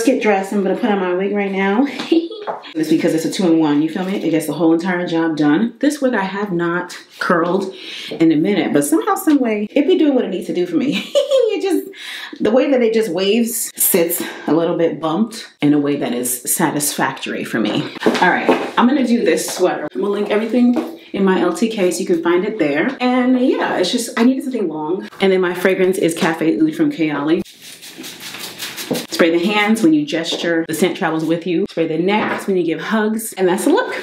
Let's get dressed. I'm gonna put on my wig right now. it's because it's a two-in-one, you feel me? It gets the whole entire job done. This wig I have not curled in a minute, but somehow, some way, it be doing what it needs to do for me. it just, the way that it just waves sits a little bit bumped in a way that is satisfactory for me. All right, I'm gonna do this sweater. I'm gonna link everything in my LTK so you can find it there. And yeah, it's just, I needed something long. And then my fragrance is Cafe Oud from Kayali. Spray the hands when you gesture, the scent travels with you. Spray the neck when you give hugs, and that's the look.